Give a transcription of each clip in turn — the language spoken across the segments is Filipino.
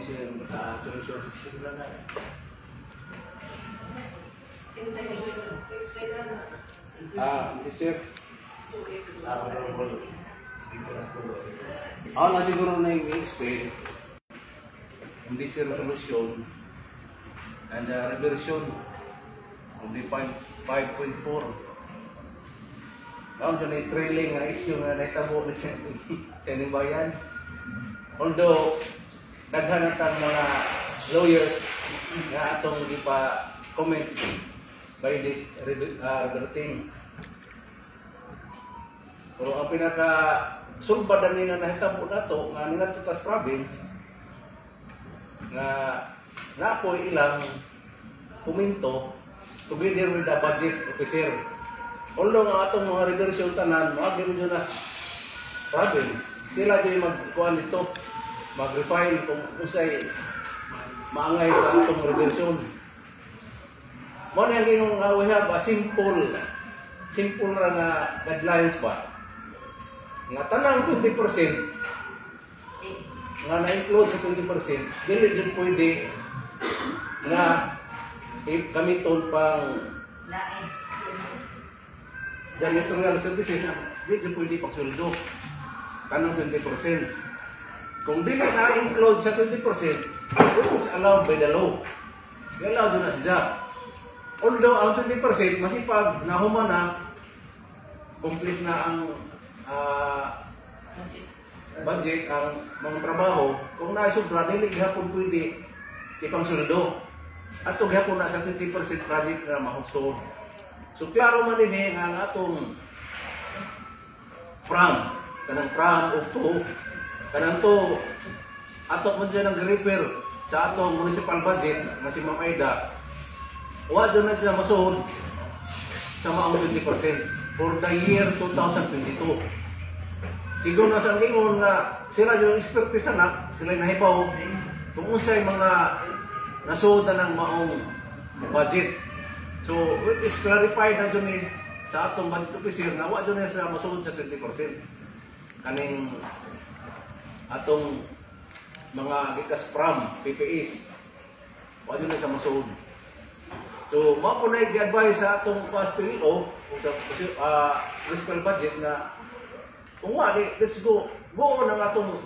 siya uh, solusyon. Ah, si Sir. Ako na siguro na yung explain. Hindi siya resolution. And uh, reversion. Hindi 5.4. Kaon dyan ay trailing nga issue nga naitabo ni inyong bayan. Although, daghan na tang mga lawyers nga atong di pa comment by this uh. Pero ang pinaka sulbad na nila nahitabo na to nga nila Tutas province nga na po ilang puminto together with the budget officer. Although nga atong mga reversion tanan, mga giron nas province, sila dyan magkuhan dito, mag-refine kung usay maangay sa atong reversion. Mo na yung nga we have a simple, simple ra nga guidelines ba? Nga tanang 20% nga na-include sa 20%, dili dyan pwede nga gamiton pang janitorial services, di dyan pwede pagsuldo. Kanang 20%. Kung dili na-include sa 20%, it is allowed by the law. Allowed na siya. Although ang 20% masipag na complete na ang ah, budget ang mga trabaho, kung naisubra, dili gihapon pwede ipang suldo. At ito gihapon na sa 50% project na mahusod. So klaro man din eh, ang atong from, kanang from o to, kanang to, ato man dyan ang repair sa atong municipal budget na si Ma'am Aida, wa dyan na sila masuhod sa maong 20% for the year 2022. Siguro na sa ingon nga sila yung expertise na sila nahibaw kung unsay mga nasuod na ng maong budget. So, it is clarified na dyan sa atong budget officer na wa dyan na sila masuod sa 20%. Kaning atong mga gikas from PPS wa dyan na sila masuod. So, mao po na i-advise sa atong past PLO o sa uh, budget na kung di, let's go. Go na nga itong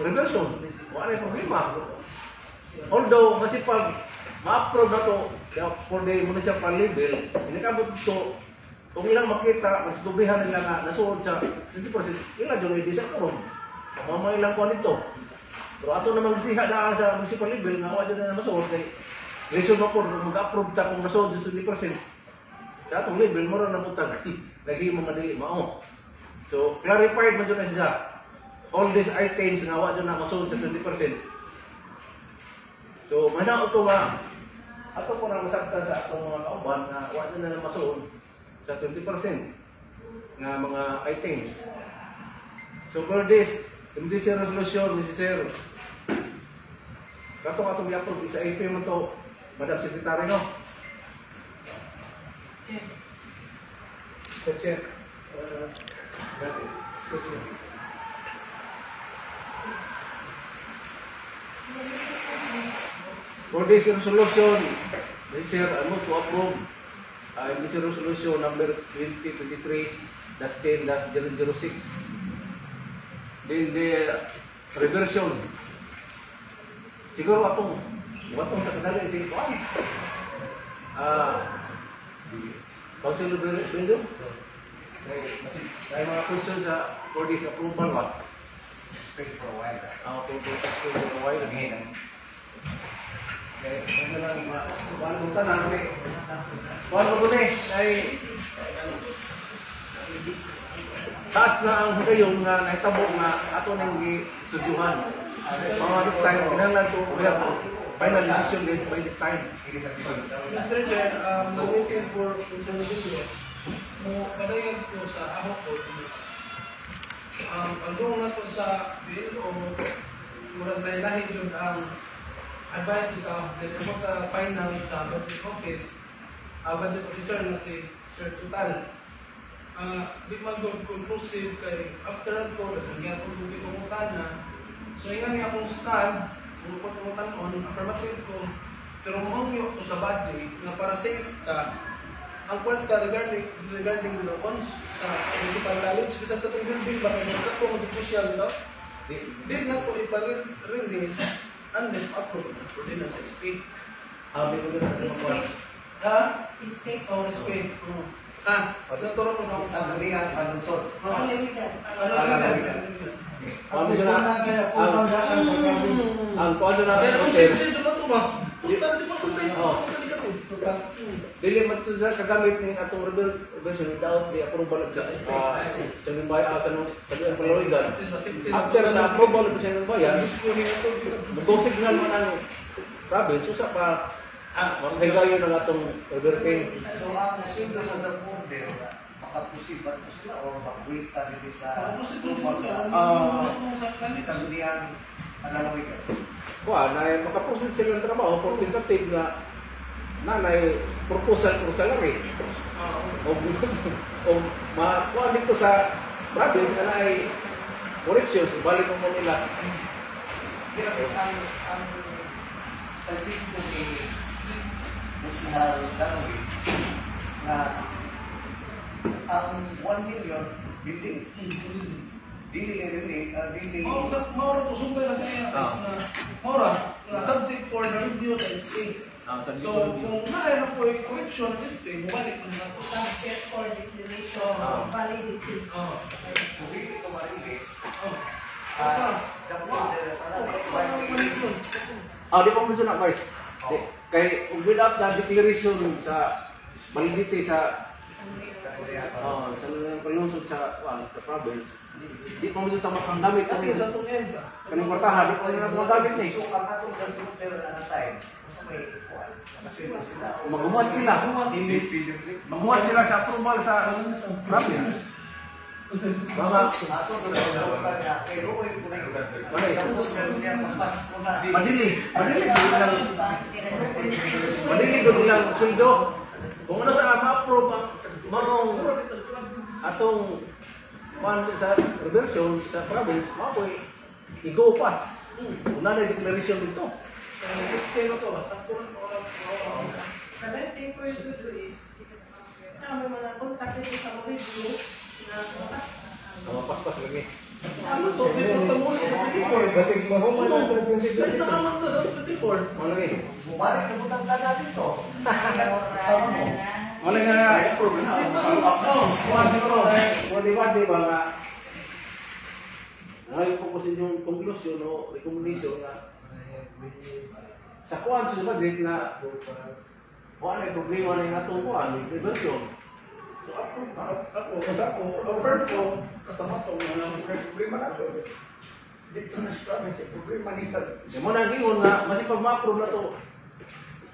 reversion. Wala yung problema. Although, masipag ma-approve na to for the municipal level, ka ito, kung ilang makita, mas dubihan nila nga nasuod sa 20%, ilan dyan hindi sa Mamay ilang ko nito. Pero ato namang siha na sa municipal level, nga dyan na masuod, kay reason mo po, mag-approve ta kung nasuod sa 20%. Sa atong level, mo rin namutag. Lagi mo madali, mao. So, clarified mo dyan na siya. All these items nga wala dyan na masuod sa 20%. So, manao ito nga, ato po na masaktan sa atong mga kauban na wala dyan na masuod sa 20% nga mga items. So, for this, in this resolution, Mr. Sir, kato itong yapon, isa IP mo to, Madam Secretary, no? Yes. Mr. Chair, uh, excuse me. For this resolution, Mr. Chair, I move to approve uh, this resolution number 2023-10-006. Then the reversion. Siguro atong, atong sa kadali si Juan. Ah, Council Bindo? Kaya mga question sa for this approval ba? Speak for a while. Ang approval sa school for a while. Again, Kaya ano lang, wala mong tanan, kaya wala mo na eh, ay taas na ang hagayon nga nahitabo nga ato nang gisudyuhan. Mga this time, kinahanglan to we have final decision this by this time. Mr. Chair, um, namitin for concern video, mo padayon ko sa ahok ko. Um, pagdung na to sa bill o murag lahi-lahi jud ang advice dito mo ta final sa budget office, uh, budget officer na si Sir Tutal. Uh, di man good conclusive kay after that ko, nagyan ko buki kong utana. So, yan nga akong stand kung kung kumutan-on, affirmative ko, pero mahongyo ko sa body nga para safe ka, ang kwarta regarding regarding the funds sa municipal knowledge kasi sa katong building ba kay mga katong sa social dito Di, na to ipa-release unless approved ordinance SP di ko ganun. Respect. Ha Respect. oh SP oh. ha naturo ko na Sa Panunsod. Oh. Unlimited. ano Ang Ang gusto gusto na- na kaya ang- upang daan sa province. Ang kuwado na kaya kung sino ba to ba punta di ba punta yun Oh. punta dili man to sa kagamit ng atong rebel version without the approval of the uh, sa Limbay uh, sa sa sa Palawigan. After na approval of sa bayan, go signal man ang province usa pa Ah, maghigayon ang atong Everting. So, ang simple sa the order, makapusibat mo sila o mag-wait ka rin sa Ah. sa Durian, Alawig. Kuha, na makapusin sila ng trabaho for tentative na nanay proposal for salary. O, o makuha dito sa province na ay corrections, balik mo nila. Pero ang ang suggestion ni National Danawig na ang 1 million building, dili really, uh, really, Mao sa mao to sumpay na sa iya Ah. na mora na subject for the review sa. Ah, sa So kung naay na po yung correction sa SP, mubalik man na. Subject for declaration Ah. validity. Oh. so really to marilis, Oh. ah, sa order sa Danawig, Ah, di pa mo na Mars. Di, kay without the declaration sa validity sa sa Korea. oh, sa mga palusod sa well, sa province, di pa mo sa makamdamit At kami sa itong end. kanang kwartahan, di pa mo magamit ni. So, ang atong sa order na time, so may kuwan, nakaswelo sila. Mamuha sila sa approval sa province. Na ko na. Ko na. madili, madili ko nilang madili ko nilang sweldo. Kung ano sa ma-approve ang marong atong man sa reversion sa province, mapoy igo pa. Una na declaration dito. Kaya to, sa kurang oras. The best thing for you to do is, na may mga contact dito sa mga group na bukas. Mga paspas lagi. Ano to? Before the morning sa 24. Kasi mahuman Ano? Dahil nakaman to sa 24. Mga lagi. Bumalik na butang ka natin to. Sa mo. Wala nga. Oh. Kuha siguro. Wadi-wadi ba nga. Ngayon po kasi yung conclusion o recommendation na sa kuhan sa budget na wala yung problema na yung atong kuhan, reversion. So ako, ako, ako, affirm ko, kasama to, mga problema na to. Dito na sa province, problema nito. Yung mo nang ingon nga, masipag ma-approve na to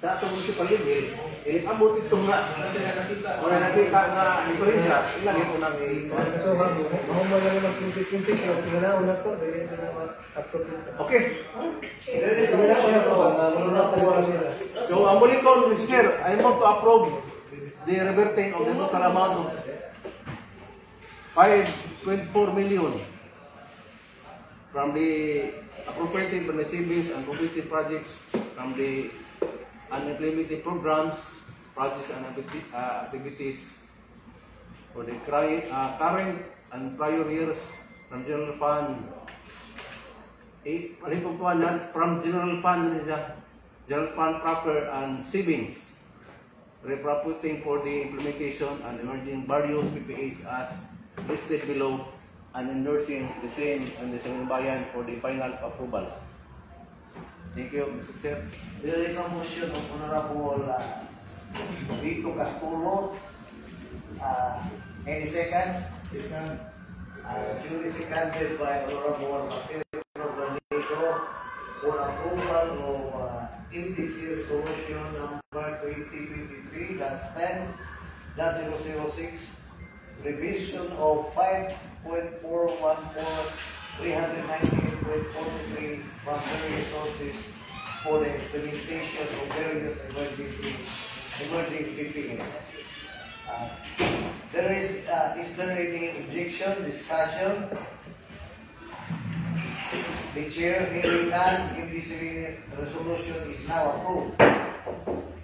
sa atong municipal level, eh, abot ito nga, Kasi nga nakita. wala nakita nga diferensya, ilan ito nang So, ma'am, mahuman na naman 2020 kaya tingnan na to, dahil ito na ma-approve nito. Okay. Tingnan ko na to, ah, manunod na wala nila. So, ang muli ko, Mr. Chair, I move to approve the reverting of the total amount of 5.4 million from the appropriated savings and completed projects from the unimplemented programs, projects and uh, activities for the uh, current and prior years from general fund. Eh? From general fund? General fund proper and savings. Reproputing for the implementation and emerging various PPAs as listed below and endorsing the same and the same bayan for the final approval. Thank you, Mr. Chair. There is a motion of Honorable uh, Lito Casturo. Uh, any second? Uh, duly seconded by Honorable Mateo Bernardo for approval of uh, MDC Resolution number 2023-10 006 revision of 5.414 398.43 from various sources for the implementation of various emerging PPAs. Uh, There is, uh, is there any objection, discussion? The chair hearing none, if this resolution is now approved.